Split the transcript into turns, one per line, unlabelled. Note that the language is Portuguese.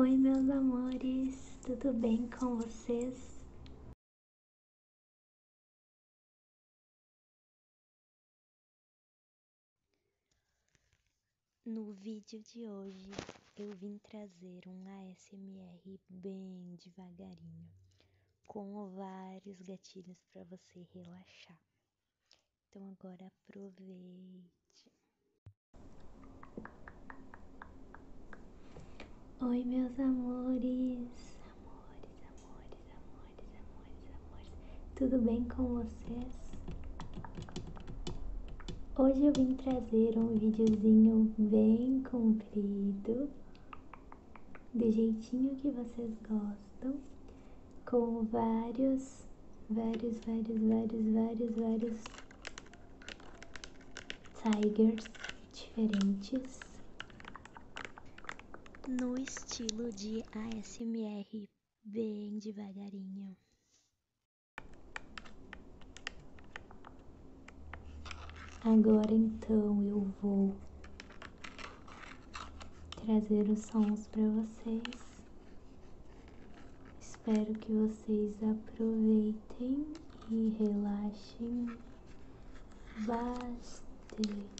Oi, meus amores, tudo bem com vocês? No vídeo de hoje eu vim trazer um ASMR bem devagarinho, com vários gatilhos para você relaxar. Então agora aproveite. Oi, meus amores, amores, amores, amores, amores, amores, tudo bem com vocês? Hoje eu vim trazer um videozinho bem comprido, do jeitinho que vocês gostam, com vários, vários, vários, vários, vários, vários tigers diferentes no estilo de ASMR bem devagarinho. Agora então eu vou trazer os sons para vocês. Espero que vocês aproveitem e relaxem bastante.